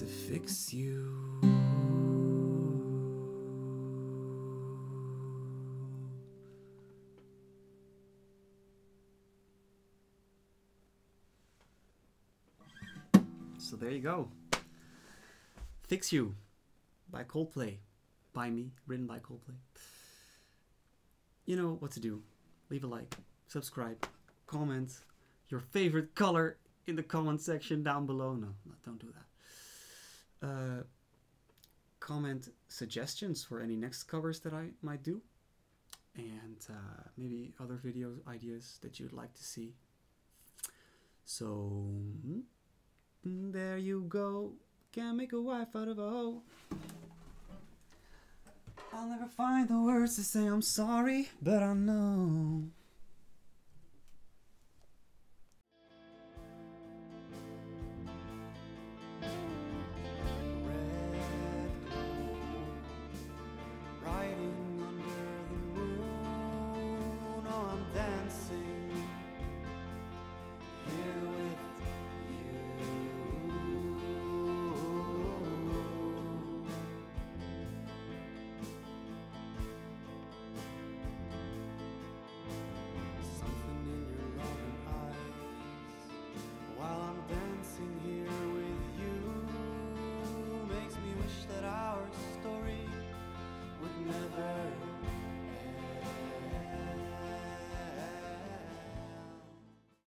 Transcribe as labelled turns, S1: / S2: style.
S1: to fix you. So there you go. Fix You by Coldplay. By me, written by Coldplay. You know what to do. Leave a like, subscribe, comment your favorite color in the comment section down below. No, no don't do that uh, comment suggestions for any next covers that I might do, and uh, maybe other video ideas that you'd like to see. So mm, there you go. Can't make a wife out of a hoe. I'll never find the words to say I'm sorry, but I know.